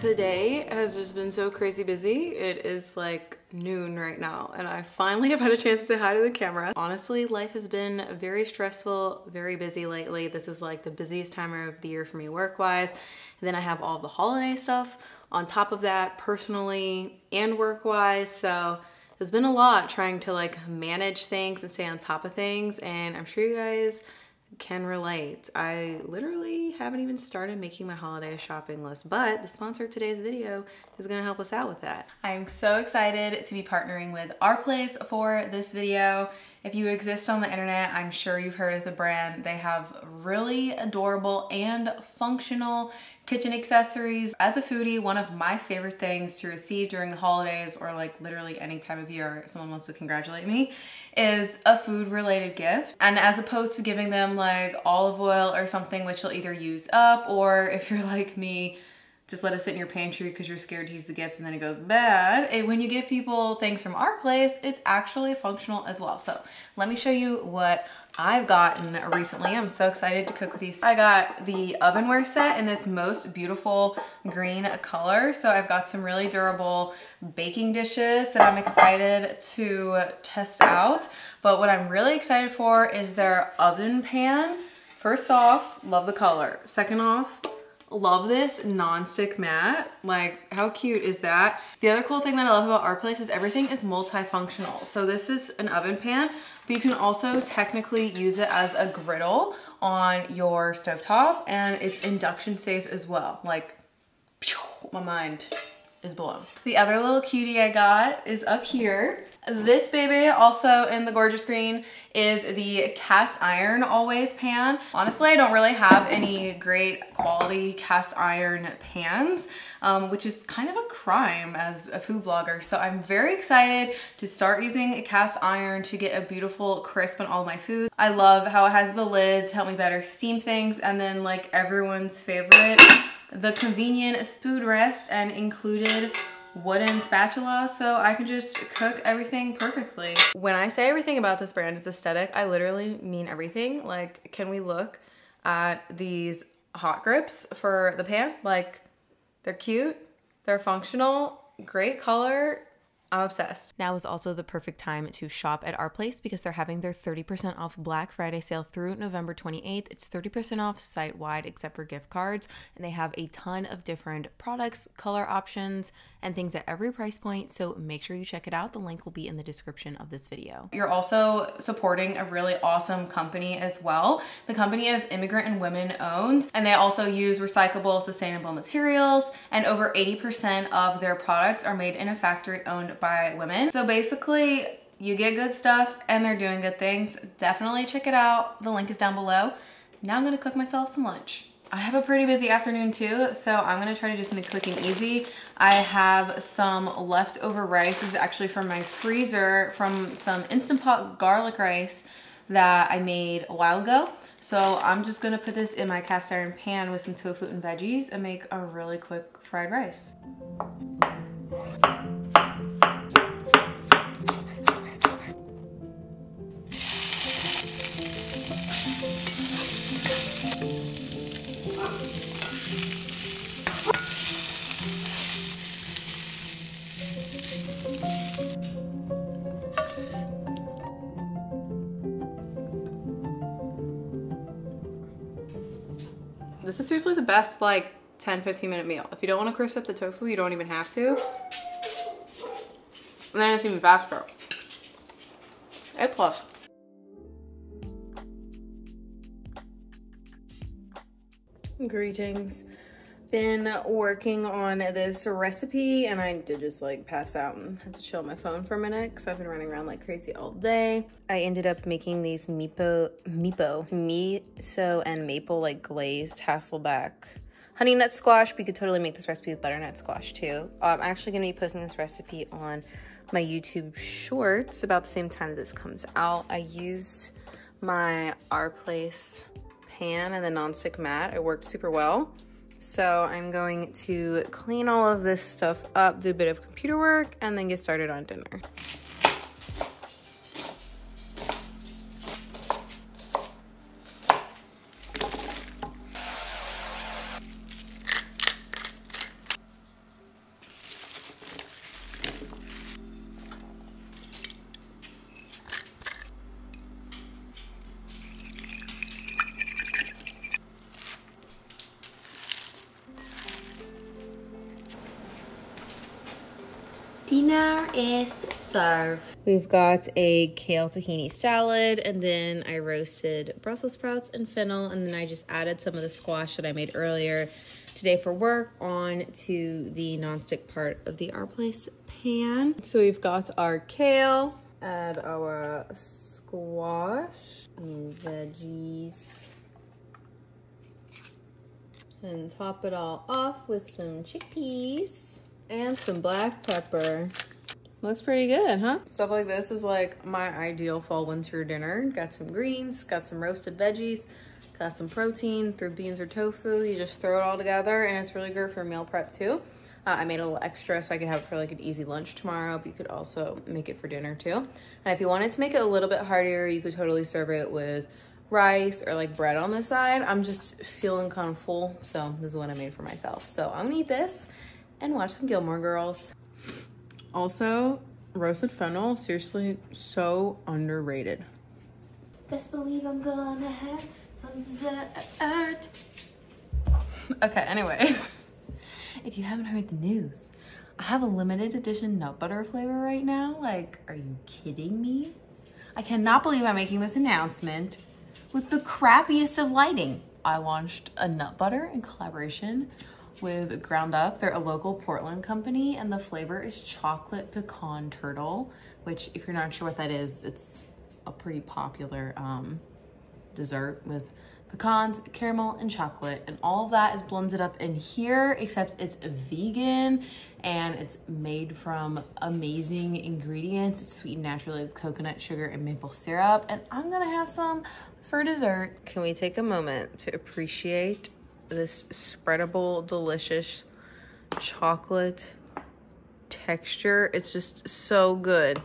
Today has just been so crazy busy. It is like noon right now and I finally have had a chance to say hi to the camera. Honestly, life has been very stressful, very busy lately. This is like the busiest time of the year for me work-wise. And then I have all the holiday stuff on top of that personally and work-wise. So it's been a lot trying to like manage things and stay on top of things. And I'm sure you guys can relate. I literally haven't even started making my holiday shopping list, but the sponsor of today's video is gonna help us out with that. I'm so excited to be partnering with Our Place for this video. If you exist on the internet, I'm sure you've heard of the brand. They have really adorable and functional kitchen accessories. As a foodie, one of my favorite things to receive during the holidays or like literally any time of year someone wants to congratulate me is a food related gift. And as opposed to giving them like olive oil or something which you'll either use up or if you're like me, just let it sit in your pantry because you're scared to use the gift and then it goes bad. And when you give people things from our place, it's actually functional as well. So let me show you what I've gotten recently. I'm so excited to cook with these. I got the ovenware set in this most beautiful green color. So I've got some really durable baking dishes that I'm excited to test out. But what I'm really excited for is their oven pan. First off, love the color. Second off, love this non-stick mat. Like, how cute is that? The other cool thing that I love about our place is everything is multifunctional. So this is an oven pan, but you can also technically use it as a griddle on your stovetop and it's induction safe as well. Like, my mind is blown. The other little cutie I got is up here. This baby, also in the gorgeous green, is the cast iron always pan. Honestly, I don't really have any great quality cast iron pans, um, which is kind of a crime as a food blogger. So I'm very excited to start using a cast iron to get a beautiful crisp on all my food. I love how it has the lid to help me better steam things. And then like everyone's favorite, the convenient spoon rest and included wooden spatula so I can just cook everything perfectly. When I say everything about this brand is aesthetic, I literally mean everything. Like, can we look at these hot grips for the pan? Like, they're cute, they're functional, great color, I'm obsessed. Now is also the perfect time to shop at our place because they're having their 30% off Black Friday sale through November 28th. It's 30% off site wide except for gift cards, and they have a ton of different products, color options, and things at every price point. So make sure you check it out. The link will be in the description of this video. You're also supporting a really awesome company as well. The company is immigrant and women owned, and they also use recyclable, sustainable materials, and over 80% of their products are made in a factory owned by women. So basically, you get good stuff and they're doing good things. Definitely check it out. The link is down below. Now I'm gonna cook myself some lunch. I have a pretty busy afternoon too, so I'm gonna try to do something quick and easy. I have some leftover rice. This is actually from my freezer from some Instant Pot garlic rice that I made a while ago. So I'm just gonna put this in my cast iron pan with some tofu and veggies and make a really quick fried rice. Seriously the best like 10, 15 minute meal. If you don't want to crisp up the tofu, you don't even have to. And then it's even faster. A plus. Greetings. Been working on this recipe and I did just like pass out and had to chill my phone for a minute because I've been running around like crazy all day. I ended up making these mipo, mipo, miso and maple like glazed Hasselback honey nut squash. We could totally make this recipe with butternut squash too. Um, I'm actually gonna be posting this recipe on my YouTube shorts about the same time this comes out. I used my Our Place pan and the nonstick mat. It worked super well. So I'm going to clean all of this stuff up, do a bit of computer work, and then get started on dinner. Dinner is served. We've got a kale tahini salad and then I roasted Brussels sprouts and fennel and then I just added some of the squash that I made earlier today for work on to the nonstick part of the Our Place pan. So we've got our kale, add our squash and veggies. And top it all off with some chickpeas and some black pepper. Looks pretty good, huh? Stuff like this is like my ideal fall winter dinner. Got some greens, got some roasted veggies, got some protein through beans or tofu. You just throw it all together and it's really good for meal prep too. Uh, I made a little extra so I could have it for like an easy lunch tomorrow, but you could also make it for dinner too. And if you wanted to make it a little bit heartier, you could totally serve it with rice or like bread on the side. I'm just feeling kind of full, so this is what I made for myself. So I'm gonna eat this and watch some Gilmore Girls. Also, roasted fennel, seriously, so underrated. Best believe I'm gonna have some dessert. Okay, anyways, if you haven't heard the news, I have a limited edition nut butter flavor right now. Like, are you kidding me? I cannot believe I'm making this announcement with the crappiest of lighting. I launched a nut butter in collaboration with Ground Up. They're a local Portland company and the flavor is chocolate pecan turtle, which if you're not sure what that is, it's a pretty popular um, dessert with pecans, caramel, and chocolate. And all that is blended up in here, except it's vegan and it's made from amazing ingredients. It's sweetened naturally with coconut sugar and maple syrup. And I'm gonna have some for dessert. Can we take a moment to appreciate this spreadable, delicious chocolate texture? It's just so good.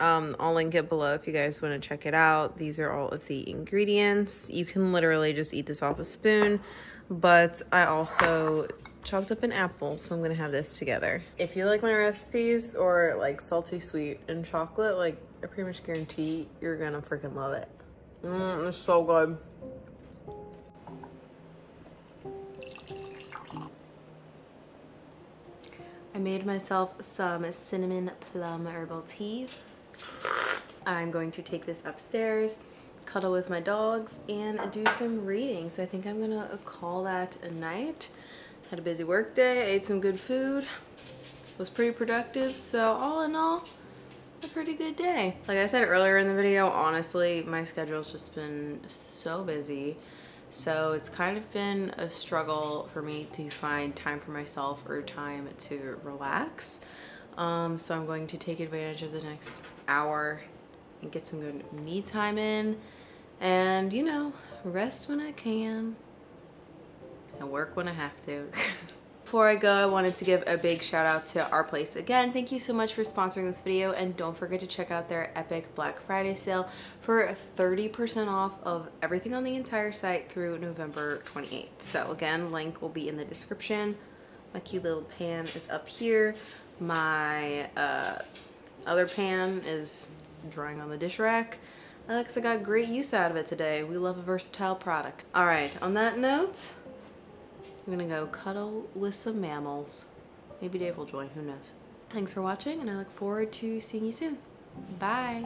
Um, I'll link it below if you guys want to check it out. These are all of the ingredients. You can literally just eat this off a spoon, but I also chopped up an apple, so I'm gonna have this together. If you like my recipes or like salty sweet and chocolate, like I pretty much guarantee you're gonna freaking love it. Mmm, it's so good. I made myself some cinnamon plum herbal tea. I'm going to take this upstairs, cuddle with my dogs, and do some reading. So I think I'm gonna call that a night. Had a busy work day, ate some good food, was pretty productive. So all in all, a pretty good day. Like I said earlier in the video, honestly, my schedule's just been so busy. So it's kind of been a struggle for me to find time for myself or time to relax. Um, so I'm going to take advantage of the next hour and get some good me time in and, you know, rest when I can and work when I have to. Before I go, I wanted to give a big shout out to Our Place again. Thank you so much for sponsoring this video and don't forget to check out their epic Black Friday sale for 30% off of everything on the entire site through November 28th. So again, link will be in the description. My cute little pan is up here. My uh, other pan is drying on the dish rack because I got great use out of it today. We love a versatile product. All right, on that note, I'm gonna go cuddle with some mammals. Maybe Dave will join, who knows. Thanks for watching and I look forward to seeing you soon. Bye.